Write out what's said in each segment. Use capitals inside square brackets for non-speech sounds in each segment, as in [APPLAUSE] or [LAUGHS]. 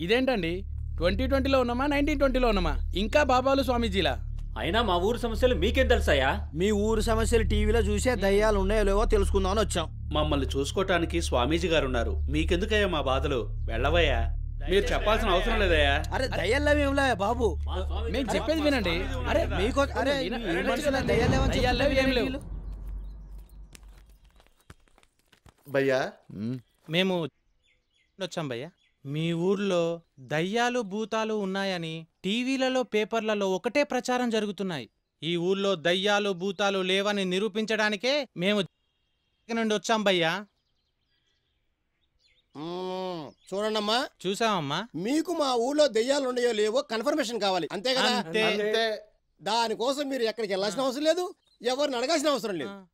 ఇదేంటండి? ట్వంటీ ట్వంటీలో ఉన్నామా? నైన్టీన్ ట్వంటీలో ఉన్నామా? ఇంకా బాబాలు స్వామీజీలా? అయినా మా ఊరు సమస్యలు మీకేం తెలుసాయా? మీ ఊరు సమస్యలు టీవీలో చూసే దయ్యాలు ఉన్నాయో లేవో తెలుసుకుందామని వచ్చాం. మమ్మల్ని చూసుకోవటానికి స్వామీజీ గారు ఉన్నారు మీకెందుకయ్యా మా బాధలు? వెళ్ళవయ్యా. మీరు చెప్పాల్సిన అవసరం లేదయ్యా. అరే దయ్యాలు ఏమిలా బాబు? మేము చెప్పేది వినండి. అరే మీకు అరే. దయ్యాలు. భయ్యా? మేము వచ్చాం భయ్య. మీ ఊర్లో దయ్యాలు భూతాలు ఉన్నాయని టీవీలలో పేపర్లలో ఒకటే ప్రచారం జరుగుతున్నాయి. ఈ ఊర్లో దయ్యాలు భూతాలు లేవని నిరూపించడానికే మేము నుండి వచ్చాం భయ్యా. మ్మ్. చూడండమ్మా. చూసామమ్మా మీకు మా ఊళ్ళో దెయ్యాలు ఉన్నాయో లేవో కన్ఫర్మేషన్ కావాలి. అంతే కదా? అంతే. దానికోసం మీరు ఎక్కడికి వెళ్ళాల్సిన అవసరం లేదు. ఎవరిని అడగాల్సిన అవసరం లేదు.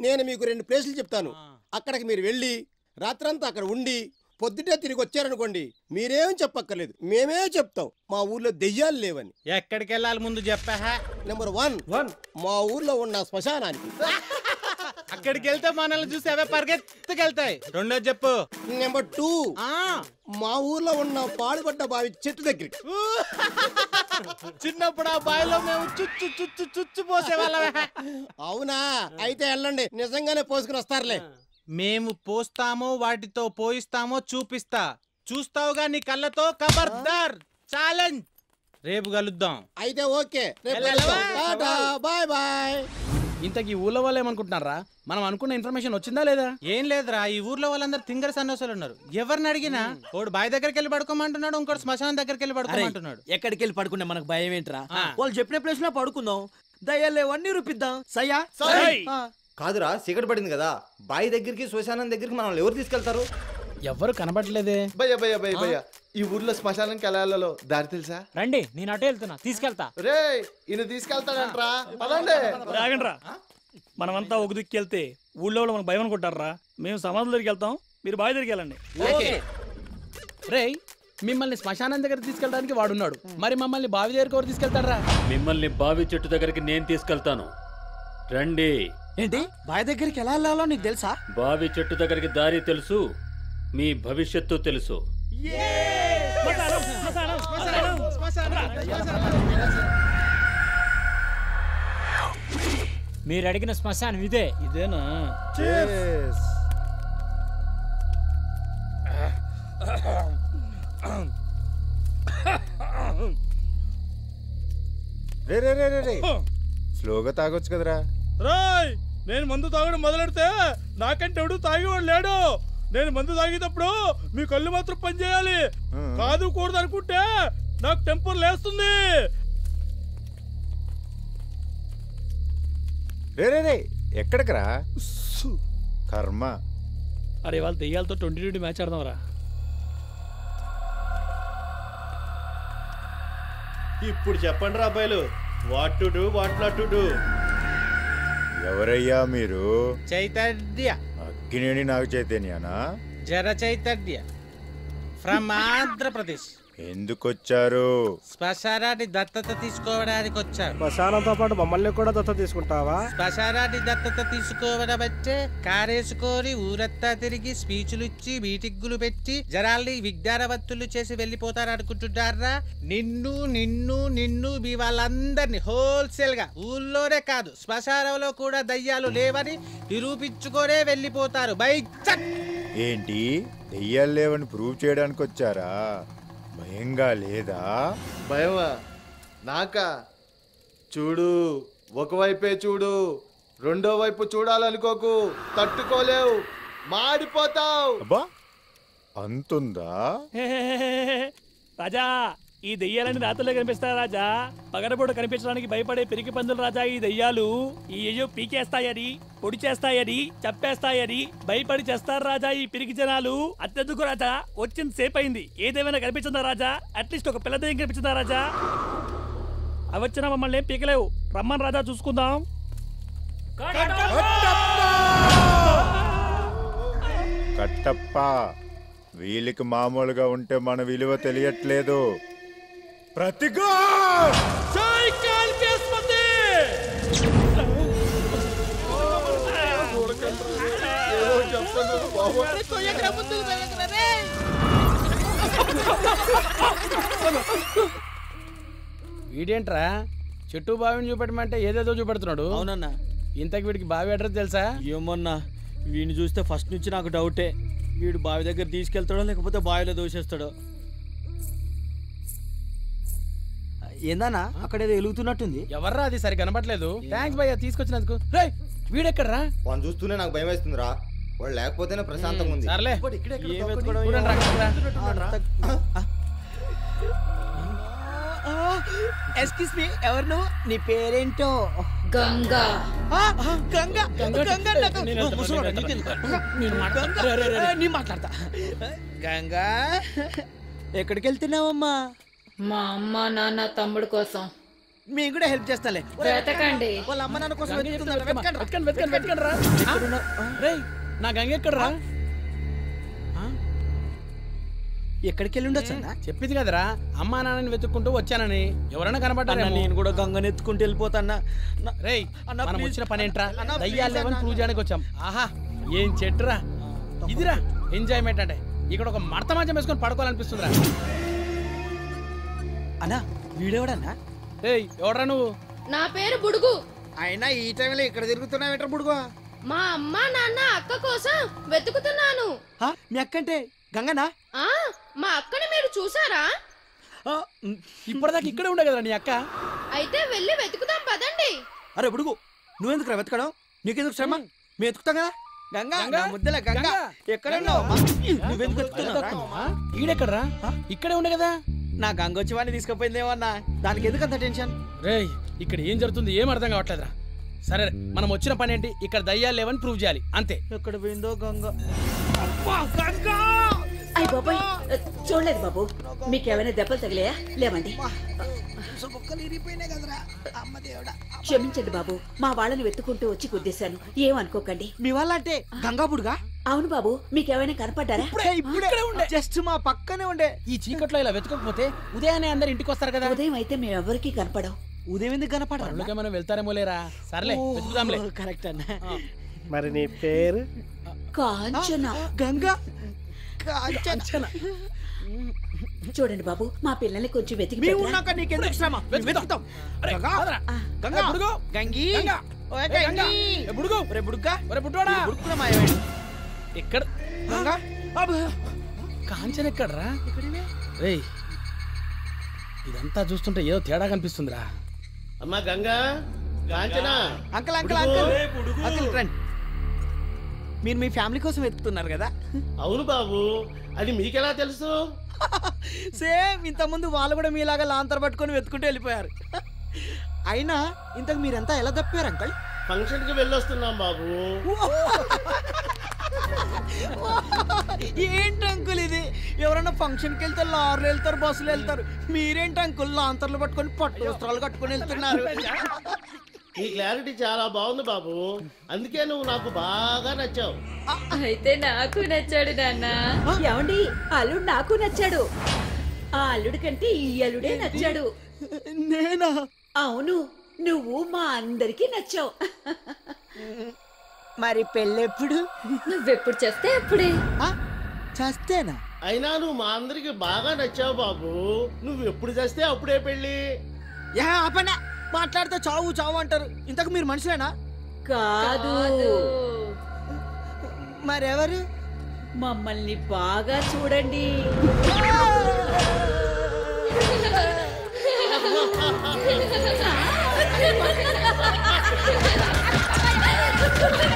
నేను మీకు రెండు ప్లేసులు చెప్తాను. అక్కడికి మీరు వెళ్ళి రాత్రంతా అక్కడ ఉండి పొద్దుటే తిరిగి వచ్చారనుకోండి మీరేం చెప్పక్కర్లేదు. మేమే చెప్తాం మా ఊర్లో దెయ్యాలు లేవని. ఎక్కడికి వెళ్ళాలి ముందు చెప్పా? Number one. వన్. మా ఊర్లో ఉన్న శ్మశానానికి. అక్కడికి వెళ్తే మనల్ని చూసి అవే పరిగెత్తుకెళ్తాయి. రెండో చెప్పు. Number two. ఆ. మా ఊర్లో ఉన్న పాడుపడ్డ బావి చెట్టు దగ్గరికి. చిన్నప్పుడు ఆ బావిలో మేము చుచ్చు చుచ్చు చుచ్చు పోసేవాళ్ళమే. అవునా? అయితే వెళ్ళండి. నిజంగానే పోసుకుని వస్తారులే. మేము పోస్తామో వాటితో పోయిస్తామో చూపిస్తా. చూస్తావుగా నీ కళ్ళతో ఖబర్దార్ ఛాలెంజ్! రేపు కలుద్దాం. అయితే ఓకే రేపు వెళ్ళాలా? కలుద్దాం. Ta-ta bye bye. ఇంతకీ ఈ ఊళ్ళో వాళ్ళు ఏమనుకుంటున్నారా? మనం అనుకున్న ఇన్ఫర్మేషన్ వచ్చిందా లేదా? ఏం లేదురా ఈ ఊర్లో వాళ్ళందరూ తింగర సన్నోసలు ఉన్నారు. ఎవరిని అడిగినా ఒకడు బావి దగ్గరికి వెళ్ళి పడుకోమంటున్నాడు ఇంకోటి శ్మశానం దగ్గరికి వెళ్ళి పడుకోమంటున్నాడు. ఎక్కడికి వెళ్ళి పడుకునే మనకు భయం ఏంట్రా. వాళ్ళు చెప్పిన ప్లేస్లో పడుకుందాం. దయ్యాలు లేవని నిరూపిద్దాం సయ్యా? సై. ఆ. కాదురా చీకటి పడింది కదా. బావి దగ్గరికి శ్మశానం దగ్గరికి మనం ఎవరు తీసుకెళ్తారు? ఎవ్వరు కనబడలేదే భయ్య భయ్య భయ్య భయ్య. ఈ ఊర్లో శ్మశానానికి వెళ్ళాలలో దారి తెలుసా? రండి నేను అటే వెళ్తున్నా. తీసుకెళ్తా. రే ఈయన తీసుకెళ్తాడంట్రా. పదండి. రాగండ్రా మనమంతా ఒక దిక్కు వెళ్తే ఊళ్ళో వాళ్ళు మనకు భయం అనుకుంటారా మేము సమాధుల దగ్గరికి వెళ్తాం. మీరు బావి దగ్గరికి వెళ్ళండి. ఓకే. రేయ్ మిమ్మల్ని శ్మశానం దగ్గర తీసుకెళ్ళడానికి వాడున్నాడు. మరి మమ్మల్ని బావి దగ్గరికి ఎవరు తీసుకెళ్తారా మిమ్మల్ని బావి చెట్టు దగ్గరికి నేను తీసుకెళ్తాను. రండి. ఏంటి? బావి దగ్గరికి ఎలా వెళ్ళాలో నీకు తెలుసా? బావి చెట్టు దగ్గరికి దారి తెలుసు మీ భవిష్యత్తు తెలుసు. మీరు అడిగిన శ్మశానం ఇదే. ఇదేనా? రే రే రే రే రే. స్లోగా తాగొచ్చు కదరా. రాయ్! నేను మందు తాగడం మొదలెడితే నాకంటే ఎవడు తాగేవాడు లేడు. నేను మందు తాగేటప్పుడు మీ కళ్ళు మాత్రం పనిచేయాలి కాదు కూడదు అనుకుంటే నాకు టెంపర్ లేస్తుంది. రే రే రే ఎక్కడికరా కర్మ. అరే వాళ్ళు దెయ్యాలతో ట్వంటీ ట్వంటీ మ్యాచ్ ఆడదాంరా. ఇప్పుడు చెప్పండి రా అబ్బాయిలు. What to do what not to do. ఎవరయ్యా మీరు? చైతన్య. అగ్గినేని నాగ చైతన్యానా? జర చైతన్య. ఫ్రమ్ ఆంధ్రప్రదేశ్. ఎందుకొచ్చారు? శ్మశానాన్ని దత్తత తీసుకోవడానికి వచ్చాను శ్మశానంతో పాటు మమ్మల్ని కూడా దత్త తీసుకుంటావా? శ్మశానాన్ని దత్తత తీసుకోవడం అంటే కారేసుకొని ఊరంతా తిరిగి స్పీచ్లు ఇచ్చి మీటింగులు పెట్టి జనాల్ని విజ్ఞానవంతులు చేసి వెళ్ళిపోతారు అనుకుంటున్నారా? నిన్ను నిన్ను నిన్ను మీ వాళ్ళందరినీ హోల్సేల్గా ఊళ్ళోనే కాదు శ్మశానంలో కూడా దయ్యాలు లేవని నిరూపించుకొనే వెళ్ళిపోతారు. బై ఏంటి? దెయ్యాలు లేవని ప్రూవ్ చేయడానికి వచ్చారా భయంగా లేదా? భయమా? నాకా? చూడు ఒకవైపే చూడు రెండో వైపు చూడాలనుకోకు తట్టుకోలేవు మాడిపోతావు. అబ్బా అంతుందా? [LAUGHS] రాజా ఈ దెయ్యాలని రాత్రులే కనిపిస్తాయి రాజా? పగడబోడు కనిపించడానికి భయపడే పిరికి పందులు రాజా ఈ దెయ్యాలు? ఈ అయ్యో పీకేస్తాయని పొడి చేస్తాయని చంపేస్తాయని భయపడి చేస్తారు రాజా ఈ పిరికి జనాలు. అత్యధిక రాజా? వచ్చింది సేపు అయింది ఏదేమైనా కనిపించిందా రాజా? అట్లీస్ట్ ఒక పిల్ల దెయ్యం కనిపించిందా రాజా? అవచ్చిన మమ్మల్ని ఏం పీకలేవు. రమ్మని రాజా చూసుకుందాం. కట్టప్ప వీళ్ళకి మామూలుగా ఉంటే మన విలువ తెలియట్లేదు. ప్రతిగా! వీడేంట్రా? చెట్టు బావిని చూపెట్టమంటే ఏదేదో చూపెడుతున్నాడు. అవునన్నా. ఇంతకు వీడికి బావి అడ్రస్ తెలుసా? ఏమన్నా వీడిని చూస్తే ఫస్ట్ నుంచి నాకు డౌటే వీడు బావి దగ్గర తీసుకెళ్తాడో లేకపోతే బావిలో దోషేస్తాడో. ఏందన్నా? అక్కడ ఏదో వెలుగుతున్నట్టుంది. ఎవర్రా అది? సరి కనపట్లేదు థ్యాంక్స్ భయ్యా తీసుకొచ్చినందుకు. రేయ్ వీడెక్కడ్రా? వాడిని చూస్తూనే నాకు భయం వేస్తుందిరా. వాడు లేకపోతేనే ప్రశాంతంగా ఉంది. సర్లే. ఏం ఎత్తుకోవడం చూడండి రా, ఇక్కడ రా. ఎక్స్క్యూస్ మీ ఎవరు నువ్వు నీ పేరేంటో? గంగా. ఆ, గంగ. గంగ నాకు- నేను వెళ్తా, ముసలోడా, నేను నీకెందుకు? వెళ్తా. నేను మాట్లాడతా. రే, రే, రే, రే. నేను మాట్లాడతా. గంగా. ఎక్కడికి వెళ్తున్నావమ్మా మా అమ్మ నాన్న తమ్ముడు కోసం. మేము కూడా హెల్ప్ చేస్తాలే. వెతకండి. వాళ్ళ అమ్మ నాన్న కోసం గంగ వెతుకుతున్నారు. వెతకండి రా. వెతకండి, వెతకండి, వెతకండి రా. రేయ్ నా గంగ ఎక్కడ్రా? ఎక్కడికి వెళ్ళి ఉండొచ్చు చెప్పింది కదరా అమ్మా నాన్నని వెతుక్కుంటూ వచ్చానని. ఎవరైనా కనబడ్డారా అన్న, నేను కూడా గంగని ఎత్తుకుంటూ వెళ్ళిపోతాన్నా రేయ్ అన్న, మనం. వచ్చిన పని ఏంట్రా? దయ్యాలేమని అన్న. ప్రూవ్ చేయడానికి వచ్చాం. ఆహా ఏం చెట్టురా? ఇదిరా ఎంజాయ్మెంట్ అంటే. ఇక్కడ ఒక మడత మంచం వేసుకొని పడుకోవాలనిపిస్తుందిరా. అన్నా వీడెవడన్నా? రేయ్ ఎవడ్రా నువ్వు? నా పేరు బుడుగు. అయినా ఈ టైంలో ఇక్కడ తిరుగుతున్నావు బుడుగో? మా అమ్మ నాన్న అక్క కోసం వెతుకుతున్నాను. ఆ, మీ అక్కంటే గంగనా? ఆ మా అక్కని మీరు చూసారా? ఆ, ఉమ్, ఇప్పటిదాకా ఇక్కడే ఉండే కదరా నీ అక్క. అయితే వెళ్ళి వెతుకుదాం పదండి. అరే బుడుగు నువ్వెందుకు రా వెతకడం? నీకెందుకు శ్రమ? మేము వెతుకుతాం కదా? గంగా గంగా? నా ముద్దల గంగా. గంగా? ఎక్కడ ఉన్నావు అమ్మా? నువ్వెందుకు వెతుకుతున్నావు? ఈడెక్కడ్రా? ఇక్కడే ఉండే కదా? నా గంగ వచ్చి వాడిని తీసుకుపోయిందేమన్నా? దానికి ఎందుకు అంత టెన్షన్? రేయ్ ఇక్కడ ఏం జరుగుతుంది ఏం అర్థం కావట్లేదురా. సరే మనం వచ్చిన పని ఏంటి? ఇక్కడ దయ్యాలు లేవని ప్రూవ్ చేయాలి. అంతే. ఎక్కడ పోయిందో గంగ. అయ్య బాబాయ్ చూడలేదు బాబు. మీకేమైనా దెబ్బలు తగిలాయా? లేవండి. క్షమించండి బాబు మా వాళ్ళని వెతుకుంటూ వచ్చి గుద్దేశాను. ఏమనుకోకండి మీ వాళ్ళ అంటే గంగాపుడుగా అవును బాబు మీకేమైనా కనపడ్డారా? ఇప్పుడే ఇప్పుడే జస్ట్ మా పక్కనే ఉండే. ఈ చీకట్లో ఇలా వెతకకపోతే ఉదయాన్నే అందరు ఇంటికి వస్తారు కదా. ఉదయం అయితే మేమెవ్వరికీ కనపడం ఉదయం ఎందుకు కనపడాలి పనులకే మనం వెళ్తారేమో లేరా? సర్లే వెతుకుదాంలే. కరెక్ట్ అన్న. మరి నీ పేరు? కాంచన. గంగా. అంచన. చూడండి బాబు మా పిల్లల్ని కొంచెం వెతికి మేము? ఉన్నాక నీకెందుకు శ్రమ? మేము వెతుకుతాం. అరే, గంగా. గంగా. గంగి. బుడుగు. ఒరే బుడుగ్గా. ఒరే పుట్టోడా బుడుక్కున మాయవాడు ఎక్కడ. కాంచన ఎక్కడ్రా? రేయ్ ఇదంతా చూస్తుంటే ఏదో తేడా కనిపిస్తుందిరా. అమ్మా Ganga Kanchana? Uncle uncle uncle. Uncle రండి. మీరు మీ ఫ్యామిలీ కోసం వెతుకుతున్నారు కదా? అవును బాబు. అది మీకెలా తెలుసు? [LAUGHS] సేమ్ ఇంతకుముందు వాళ్ళు కూడా మీలాగా లాంతర్ పట్టుకొని వెతుకుంటూ వెళ్ళిపోయారు. అయినా ఇంతకు మీరంతా ఎలా తప్పారు అంకల్? ఫంక్షన్కి వెళ్ళొస్తున్నాం బాబు. [LAUGHS] ఏంటి అంకుల్ ఇది? ఎవరైనా ఫంక్షన్కి వెళ్తే లారీలు వెళ్తారు బస్సులు వెళ్తారు. మీరేంటి అంకుల్? లాంతర్లు పట్టుకొని పట్టు వస్త్రాలు కట్టుకొని వెళ్తున్నారు. నీ క్లారిటీ చాలా బాగుంది బాబు. అందుకే నువ్వు నాకు బాగా నచ్చావు. అయితే నాకు నచ్చాడు నాన్న. ఏమండి? అల్లుడు నాకు నచ్చాడు. ఆ అల్లుడి కంటే ఈ అల్లుడే నచ్చాడు. నేనా? అవును నువ్వు మా అందరికీ నచ్చావు. మరి పెళ్ళెప్పుడు? నువ్వెప్పుడు చేస్తే అప్పుడే. చస్తేనా? అయినా నువ్వు మా అందరికి బాగా నచ్చావు బాబు. నువ్వు ఎప్పుడు చేస్తే అప్పుడే పెళ్ళి. యా ఆపండి. మాట్లాడితే చావు చావు అంటారు. ఇంతకు మీరు మనుషులేనా? కాదు. మరెవరు? మమ్మల్ని బాగా చూడండి. [LAUGHS]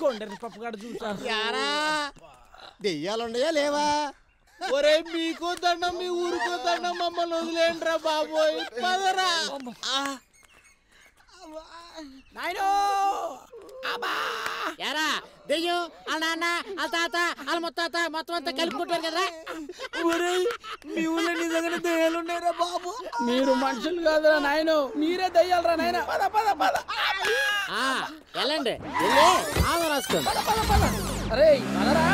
కొండరి పప్పుగాడు చూసా యారా? దెయ్యాలున్నాయా లేవా? ఒరే మీకు దండం మీ ఊరికో దండం మమ్మల్ని వదిలేండిరా బాబోయ్. పదరా. నాయనో! యారా దెయ్యం వాళ్ళ నాన్న వాళ్ళ తాత వాళ్ళ ముత్తాత మొత్తం అంతా కలుపుకుంటారు కదా మీ ఊళ్ళో నిజంగానే దెయ్యాలు ఉన్నారా బాబు. మీరు మనుషులు కాదురా నాయను. మీరే దయ్యాలరా నాయన? పద పద పద. వెళ్ళండి వెళ్ళి ఆమె రాసుకోండి అరే పదరా